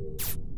you